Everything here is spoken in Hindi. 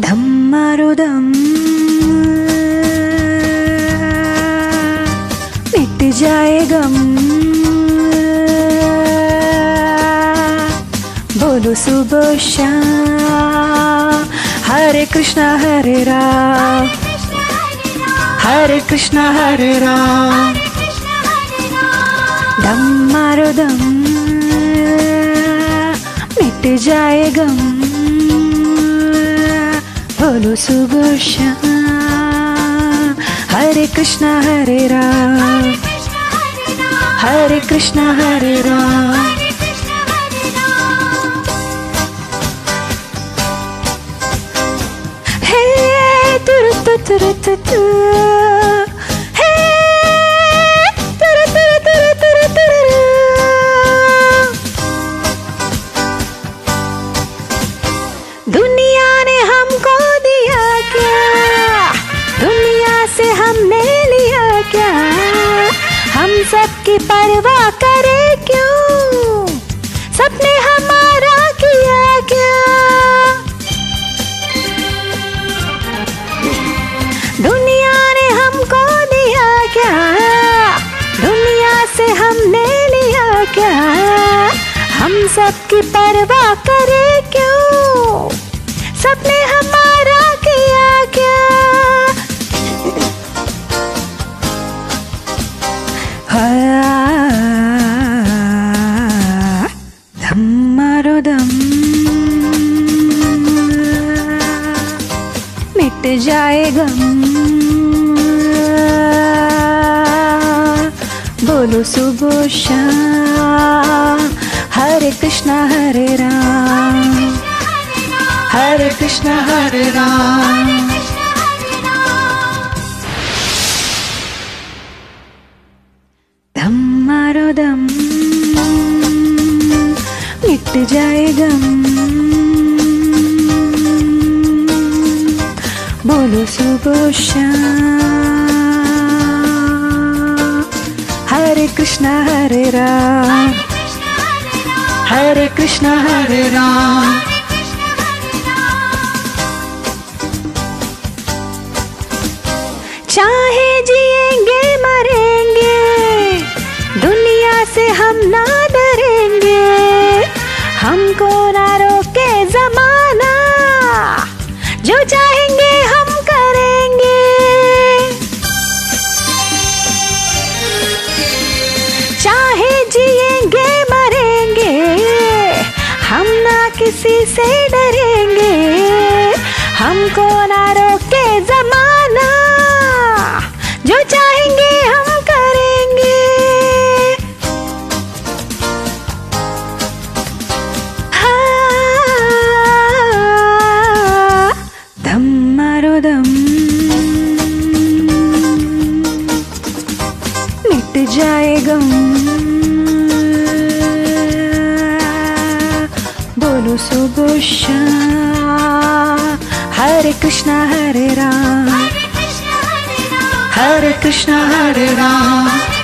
धम्मारुदम बोलो सुबह शाम। हरे कृष्णा, हरे राम। हरे कृष्णा, हरे राम। धम्मारुदम मिट जाए गम। बोलो सुबह शाम। हरे कृष्णा, हरे राम। हरे कृष्णा, हरे राम। दुनिया ने हमको दिया क्या? दुनिया से हमने लिया क्या? हम सबकी परवाह करे। हमने लिया क्या? हम सबकी परवाह करे क्यों? सबने हमारा किया क्या? हाँ, धम्मारो दम। मिट जाए सुबह शाम। हरे कृष्णा, हरे राम। हरे कृष्णा, हरे राम। धम्मारो दम। मिट जाए गम। बोलो सुबह शाम। हरे कृष्णा, हरे राम। हरे कृष्णा, हरे राम। चाहे जिएँगे, मरेंगे, दुनिया से हम ना डरेंगे। हमको ना किसी से डरेंगे? हमको ना रोके जमाना। जो चाहेंगे हम करेंगे। हाँ, मारो दम। मिट जाए गम। बोलो हरे कृष्णा हरे राम। हरे कृष्णा हरे राम।